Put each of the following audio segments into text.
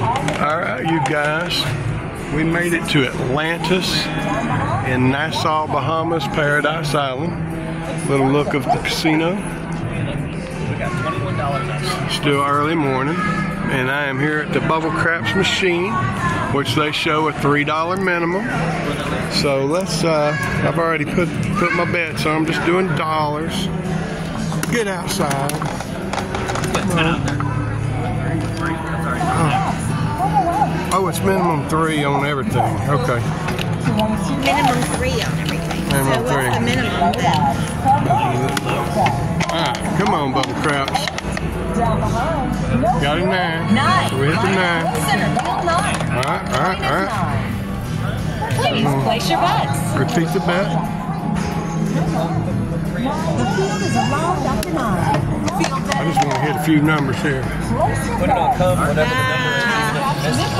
All right, you guys. We made it to Atlantis in Nassau, Bahamas, Paradise Island. Little look of the casino. Still early morning, and I am here at the Bubble Craps machine, which they show a three dollar minimum. So let's. Uh, I've already put put my bets on. I'm just doing dollars. Get outside. Oh, it's minimum three on everything. Okay. Minimum three on everything. Minimum so what's three. the minimum then? All right, come on, Bubble Craps. Got a nine. Nine. So we hit the nine. Center, field nine. All right, all right, all right. Please mm. place your bets. Repeat the bet. The field is allowed after nine. Field I bet just want to hit a few numbers here. Put it on cover, whatever the number is. Ah.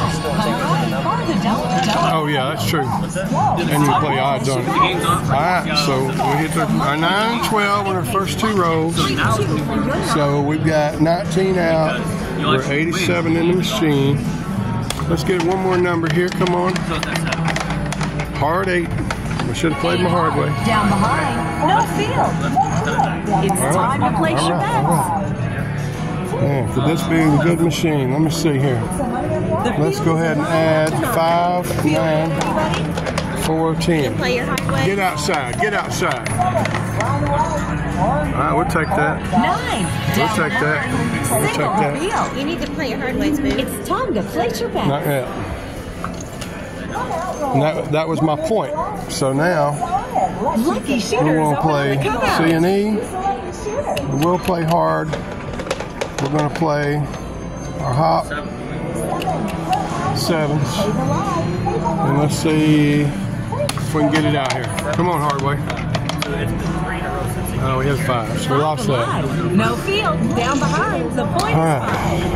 Oh yeah, that's true. And you play odds on it. All right, so we hit the, our 9 and 12 on our first two rolls. So we've got 19 out. We're 87 in the machine. Let's get one more number here. Come on. Hard eight. We should have played my hard way. Down behind. No field. It's time to place your bets. Yeah, could this be a good machine? Let me see here. Let's go ahead and add five, nine, four, ten. Play your hard way. Get outside. Get outside. All right, we'll take that. Nine. We'll Down take that. We'll take that. field. You need to play your hard ways, boo. It's time to place your bets. Not yet. And that, that was my point. So now Lucky we shooters want to play on the cutout. C and E. We will play hard. We're going to play our hop sevens. And let's see if we can get it out here. Come on, Hardway. Oh, we had five, so we lost that. No field. Down behind. The point All right,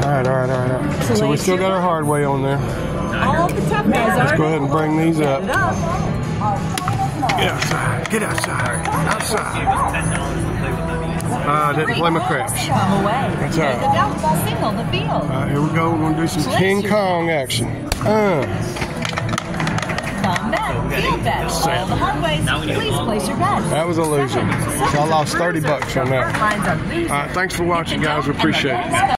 all right, all right. All right. So we still got our hard way on there. All the tough guys Let's go ahead and bring these up. Get outside. Get outside. Outside. Uh, I didn't play my craps. Come away. That's all right. The double, single, the field. All right, here we go. We're going to do some King Kong action. Uh, Come back. Field bets. All the hard ways. Please place your bets. that was a loser. So I lost 30 bucks on that. Lines are loose. All right, thanks for watching, guys. We appreciate it.